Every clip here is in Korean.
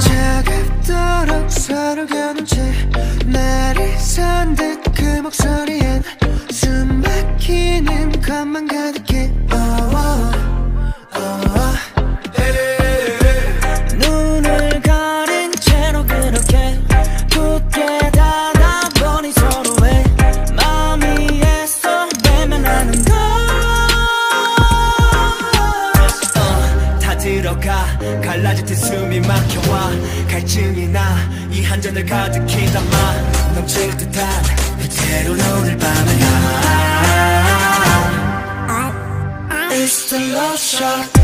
차갑도록 서로 겨눈 채 들어가. 갈라질 듯 숨이 막혀와. 갈증이 나. 이 한 잔을 가득히 담아. 넘칠 듯한 그대로 오늘 밤을 가 It's the love shot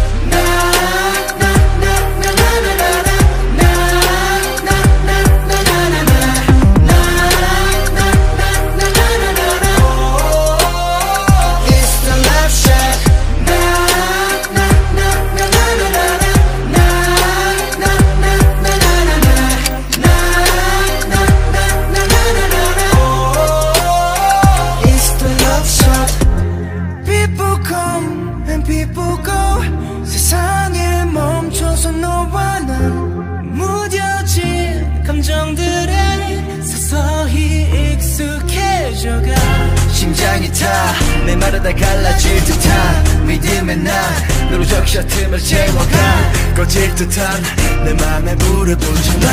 메마르다 갈라질 듯한 믿음의 난 너로 적셔 틈을 채워가 꺼질 듯한 내 맘에 불을 붙여놔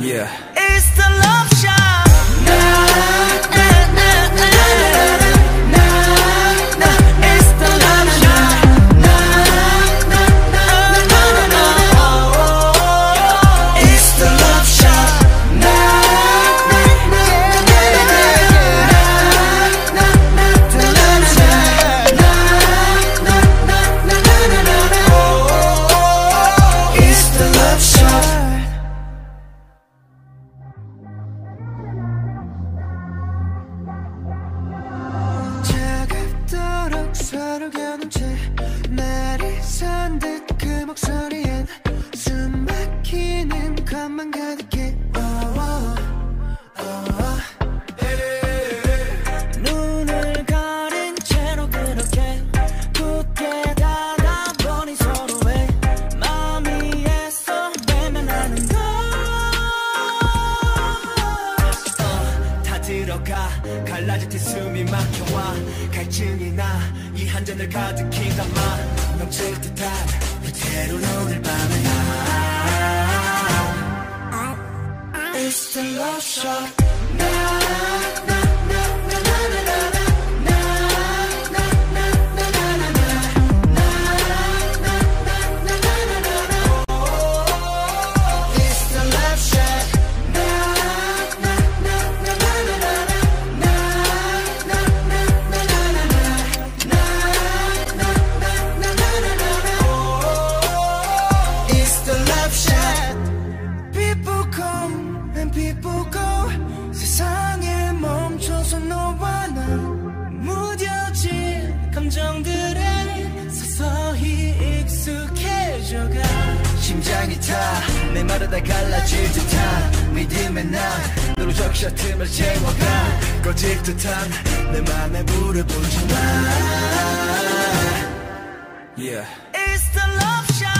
Yeah. It's the love shot 것만 가득해. 눈을 가린 채로 그렇게 굳게 닫아보니 서로의 마음이 애써 외면하는 걸 어, 다 들어가. 갈라질 듯 숨이 막혀와. 갈증이 나 이 한 잔을 가득히 담아 넘칠 듯한 그대로 오늘 밤을 가 just a love shot 심장이 타. 메마르다 갈라질 듯한 믿음의 난 너로 적셔 틈을 채워가 꺼질 듯한 내 맘에 불을 붙여놔 Yeah. It's the love shot